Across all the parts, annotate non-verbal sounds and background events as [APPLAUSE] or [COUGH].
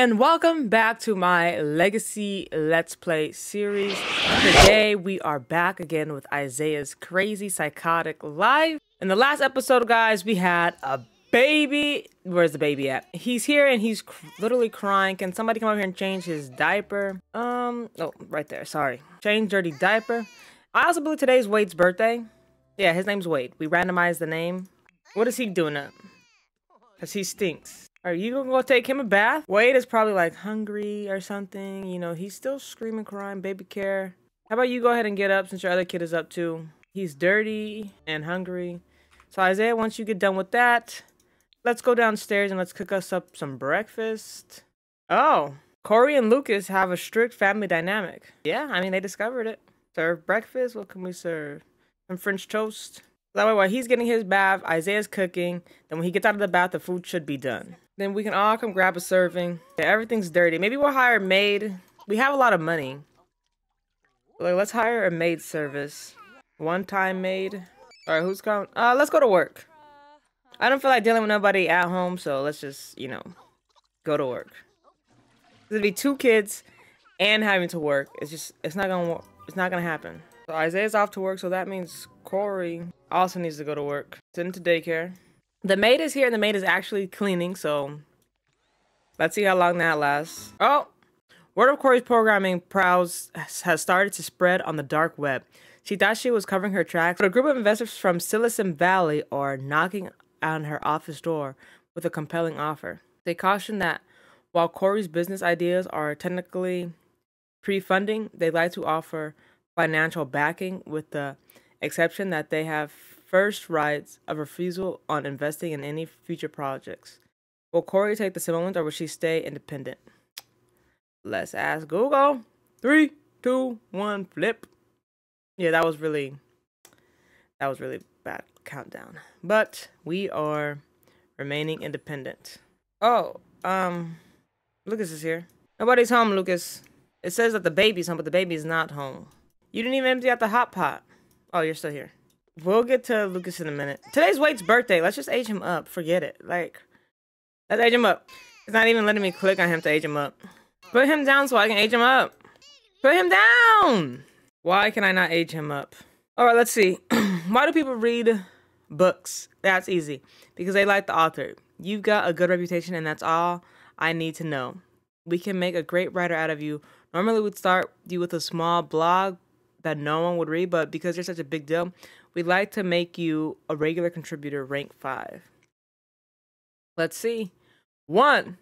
and welcome back to my Legacy Let's Play series. Today we are back again with Isaiah's crazy psychotic life. In the last episode, guys, we had a baby. Where's the baby at? He's here and he's cr literally crying. Can somebody come over here and change his diaper? Um, oh, right there. Sorry. Change dirty diaper. I also believe today's Wade's birthday. Yeah, his name's Wade. We randomized the name. What is he doing up? Because he stinks. Are you gonna go take him a bath? Wade is probably like hungry or something. You know, he's still screaming, crying, baby care. How about you go ahead and get up since your other kid is up too? He's dirty and hungry. So Isaiah, once you get done with that, let's go downstairs and let's cook us up some breakfast. Oh, Corey and Lucas have a strict family dynamic. Yeah, I mean, they discovered it. Serve breakfast. What can we serve? Some French toast. That way, while he's getting his bath, Isaiah's cooking. Then when he gets out of the bath, the food should be done. Then we can all come grab a serving. Yeah, everything's dirty. Maybe we'll hire a maid. We have a lot of money. Like, let's hire a maid service. One-time maid. All right, who's coming? Uh, let's go to work. I don't feel like dealing with nobody at home, so let's just, you know, go to work. There'll be two kids and having to work. It's just, it's not gonna, it's not gonna happen. So Isaiah's off to work, so that means Corey also needs to go to work. Send to daycare. The maid is here, and the maid is actually cleaning, so let's see how long that lasts. Oh, word of Corey's programming prowess has started to spread on the dark web. She thought she was covering her tracks, but a group of investors from Silicon Valley are knocking on her office door with a compelling offer. They caution that while Corey's business ideas are technically pre-funding, they'd like to offer financial backing with the exception that they have first rights of refusal on investing in any future projects. Will Corey take the settlement or will she stay independent? Let's ask Google. Three, two, one, flip. Yeah, that was really that was really bad countdown. But we are remaining independent. Oh, um Lucas is here. Nobody's home, Lucas. It says that the baby's home, but the baby's not home. You didn't even empty out the hot pot. Oh, you're still here. We'll get to Lucas in a minute. Today's Wade's birthday. Let's just age him up. Forget it. Like, let's age him up. It's not even letting me click on him to age him up. Put him down so I can age him up. Put him down! Why can I not age him up? All right, let's see. [CLEARS THROAT] Why do people read books? That's easy. Because they like the author. You've got a good reputation, and that's all I need to know. We can make a great writer out of you. Normally, we'd start you with a small blog that no one would read, but because you're such a big deal, we'd like to make you a regular contributor, rank five. Let's see. One,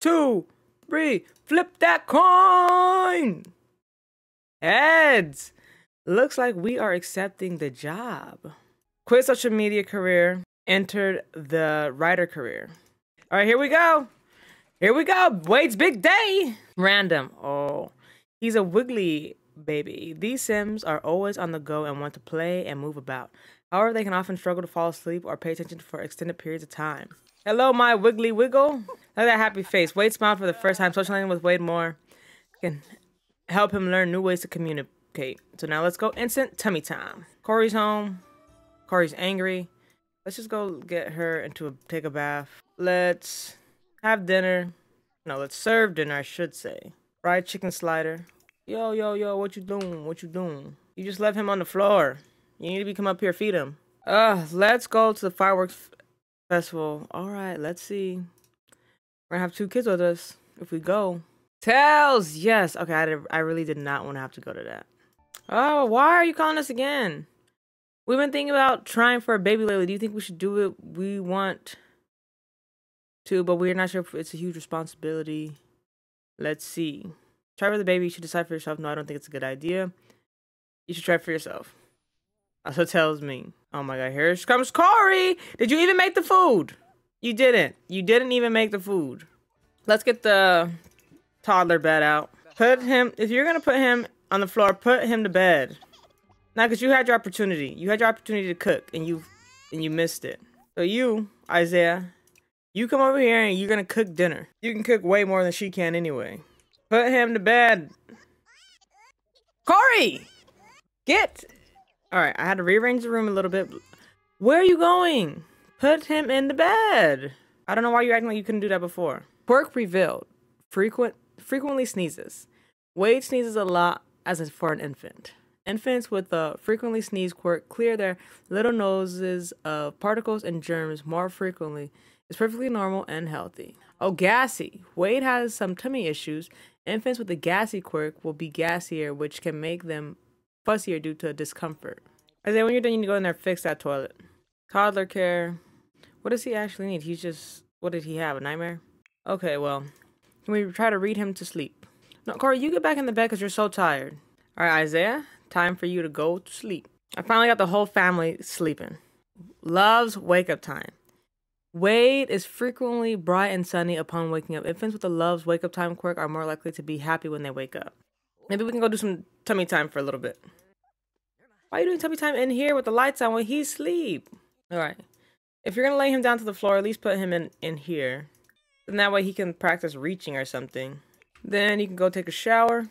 two, three. Flip that coin. Heads. Looks like we are accepting the job. Quit social media career, entered the writer career. All right, here we go. Here we go. Wade's big day. Random. Oh, he's a wiggly baby. These Sims are always on the go and want to play and move about. However, they can often struggle to fall asleep or pay attention for extended periods of time. Hello, my wiggly wiggle. Look at that happy face. Wade smiled for the first time. Socializing with Wade more can help him learn new ways to communicate. So now let's go instant tummy time. Corey's home. Corey's angry. Let's just go get her into a take a bath. Let's have dinner. No, let's serve dinner, I should say. Fried chicken slider. Yo, yo, yo, what you doing? What you doing? You just left him on the floor. You need to be come up here, feed him. Uh, let's go to the fireworks festival. All right, let's see. We're gonna have two kids with us if we go. Tails, yes. Okay, I, did, I really did not want to have to go to that. Oh, why are you calling us again? We've been thinking about trying for a baby lately. Do you think we should do it? We want to, but we're not sure if it's a huge responsibility. Let's see. Try for the baby. You should decide for yourself. No, I don't think it's a good idea. You should try for yourself. Also tells me. Oh my god, here comes Corey! Did you even make the food? You didn't. You didn't even make the food. Let's get the toddler bed out. Put him, if you're gonna put him on the floor, put him to bed. Now, because you had your opportunity. You had your opportunity to cook, and you and you missed it. So you, Isaiah, you come over here and you're gonna cook dinner. You can cook way more than she can anyway. Put him to bed. Corey! Get! Alright, I had to rearrange the room a little bit. Where are you going? Put him in the bed. I don't know why you're acting like you couldn't do that before. Quirk revealed. frequent frequently sneezes. Wade sneezes a lot as a, for an infant. Infants with a frequently sneeze quirk clear their little noses of particles and germs more frequently. It's perfectly normal and healthy. Oh, gassy. Wade has some tummy issues. Infants with a gassy quirk will be gassier, which can make them fussier due to discomfort. I say when you're done, you need to go in there fix that toilet. Toddler care. What does he actually need? He's just, what did he have? A nightmare? Okay, well, can we try to read him to sleep? No, Corey, you get back in the bed because you're so tired. All right, Isaiah, time for you to go to sleep. I finally got the whole family sleeping. Loves wake up time. Wade is frequently bright and sunny upon waking up. Infants with a Love's wake up time quirk are more likely to be happy when they wake up. Maybe we can go do some tummy time for a little bit. Why are you doing tummy time in here with the lights on when he's asleep? All right. If you're going to lay him down to the floor, at least put him in, in here. And that way he can practice reaching or something. Then you can go take a shower.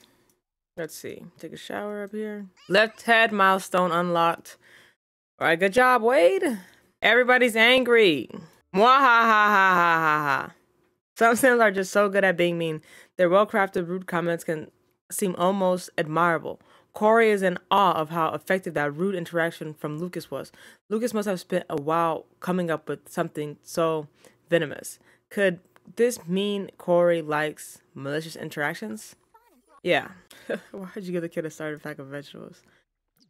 Let's see. Take a shower up here. Lift head milestone unlocked. All right, good job, Wade. Everybody's angry. Mwah ha ha ha ha ha ha. Some Sims are just so good at being mean. Their well-crafted rude comments can seem almost admirable. Corey is in awe of how effective that rude interaction from Lucas was. Lucas must have spent a while coming up with something so venomous. Could this mean Corey likes malicious interactions? Yeah. [LAUGHS] Why'd you give the kid a starter pack of vegetables?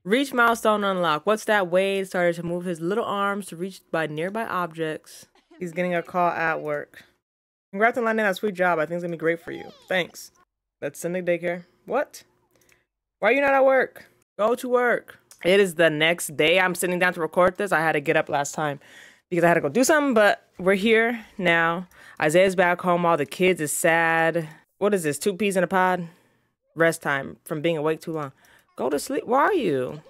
Reach milestone unlock. What's that? Wade started to move his little arms to reach by nearby objects. He's getting a call at work. Congrats on landing that sweet job. I think it's gonna be great for you. Thanks. Let's send the daycare. What? Why are you not at work? Go to work. It is the next day. I'm sitting down to record this. I had to get up last time because I had to go do something, but we're here now. Isaiah's back home. All the kids is sad. What is this? Two peas in a pod? Rest time from being awake too long. Go to sleep. Where are you?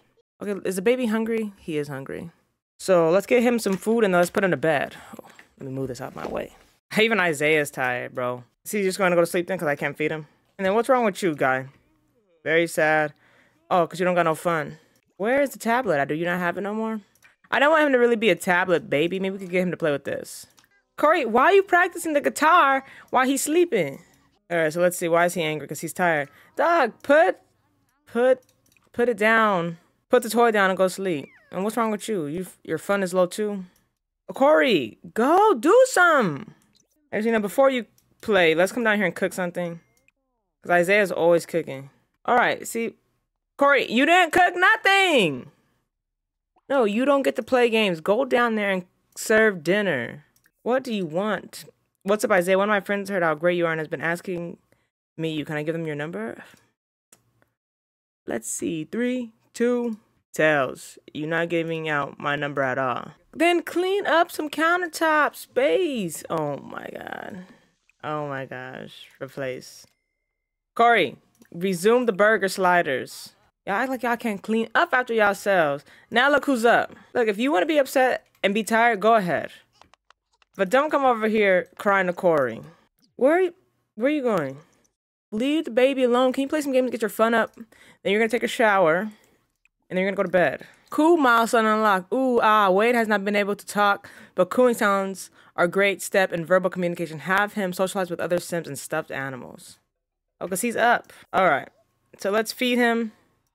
Okay, is the baby hungry? He is hungry. So let's get him some food and then let's put him to bed. Oh, let me move this out of my way. [LAUGHS] Even Isaiah's tired, bro. Is he just going to go to sleep then because I can't feed him? And then what's wrong with you, guy? Very sad. Oh, because you don't got no fun. Where is the tablet? I do you not have it no more? I don't want him to really be a tablet baby. Maybe we could get him to play with this. Corey, why are you practicing the guitar while he's sleeping? All right, so let's see. Why is he angry? Because he's tired. Dog, put, put, put it down. Put the toy down and go sleep. And what's wrong with you? You, your fun is low too. Corey, go do some. As you know, before you play, let's come down here and cook something. Because Isaiah's always cooking. All right, see, Corey, you didn't cook nothing. No, you don't get to play games. Go down there and serve dinner. What do you want? What's up, Isaiah? One of my friends heard how great you are and has been asking me you. Can I give them your number? Let's see. Three, two, Tails. You're not giving out my number at all. Then clean up some countertop space. Oh my god. Oh my gosh. Replace. Corey, resume the burger sliders. Y'all act like y'all can't clean up after yourselves. Now look who's up. Look, if you want to be upset and be tired, go ahead. But don't come over here crying to Corey. Where where are you going? Leave the baby alone. Can you play some games to get your fun up? Then you're going to take a shower. And you're to go to bed. Cool milestone unlocked. Ooh, ah, Wade has not been able to talk, but cooing sounds are great step in verbal communication. Have him socialize with other Sims and stuffed animals. Oh, because he's up. All right. So let's feed him.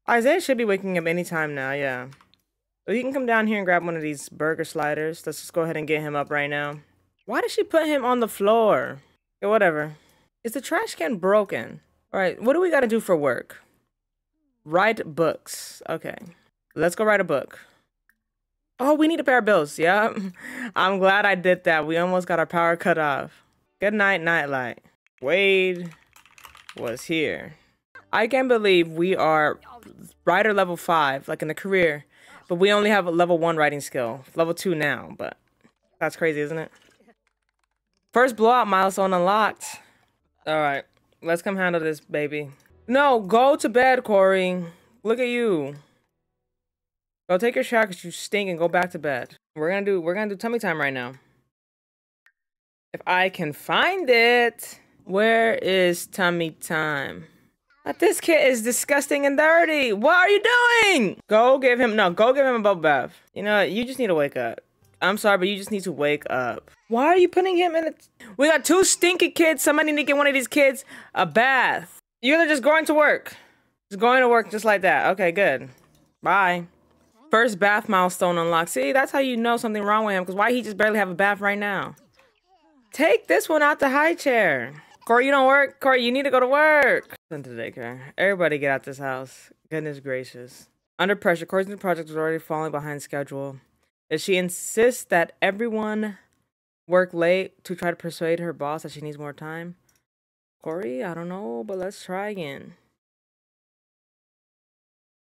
Isaiah should be waking up anytime now, yeah. So he can come down here and grab one of these burger sliders. Let's just go ahead and get him up right now. Why did she put him on the floor? Yeah, whatever. Is the trash can broken? All right, what do we got to do for work? Write books. Okay. Let's go write a book. Oh, we need to pay our bills. Yeah. [LAUGHS] I'm glad I did that. We almost got our power cut off. Good night, Nightlight. Wade was here. I can't believe we are writer level 5, like in the career, but we only have a level 1 writing skill. Level 2 now, but that's crazy, isn't it? First blowout milestone unlocked. Alright, let's come handle this, baby. No, go to bed, Corey. Look at you. Go take your shower because you stink and go back to bed. We're gonna do we're gonna do tummy time right now. If I can find it. Where is tummy time? But this kid is disgusting and dirty. What are you doing? Go give him, no, go give him a bubble bath. You know, you just need to wake up. I'm sorry, but you just need to wake up. Why are you putting him in a... We got two stinky kids. Somebody need to get one of these kids a bath. You're just going to work. Just going to work just like that. Okay, good. Bye. First bath milestone unlocked. See, that's how you know something wrong with him. Because why he just barely have a bath right now? Take this one out the high chair. Corey, you don't work? Corey, you need to go to work. Send to daycare. Everybody get out this house. Goodness gracious. Under pressure, Corey's new project was already falling behind schedule. As she insists that everyone work late to try to persuade her boss that she needs more time. Corey, I don't know, but let's try again.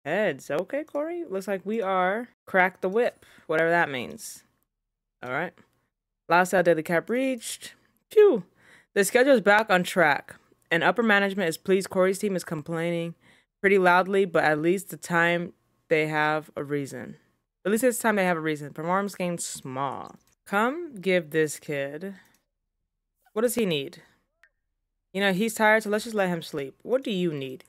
Heads. Okay, Corey. Looks like we are crack the whip, whatever that means. All right. Last out daily cap reached. Phew. The schedule is back on track, and upper management is pleased. Corey's team is complaining pretty loudly, but at least the time they have a reason. At least this time they have a reason. Performance gain small. Come give this kid. What does he need? You know, he's tired, so let's just let him sleep. What do you need?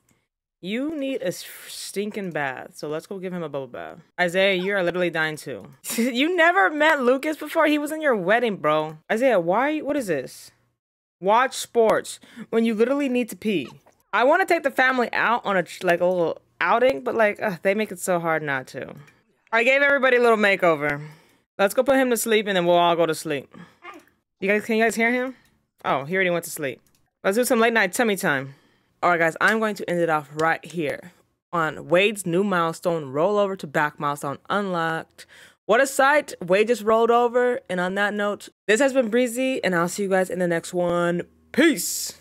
You need a stinking bath, so let's go give him a bubble bath. Isaiah, you are literally dying too. [LAUGHS] you never met Lucas before? He was in your wedding, bro. Isaiah, why? What is this? Watch sports when you literally need to pee. I want to take the family out on a like a little outing, but like ugh, they make it so hard not to. I gave everybody a little makeover. Let's go put him to sleep and then we'll all go to sleep. You guys, can you guys hear him? Oh, he already went to sleep. Let's do some late night tummy time. All right, guys, I'm going to end it off right here on Wade's new milestone, rollover to back milestone unlocked. What a sight! Wade just rolled over. And on that note, this has been Breezy, and I'll see you guys in the next one. Peace!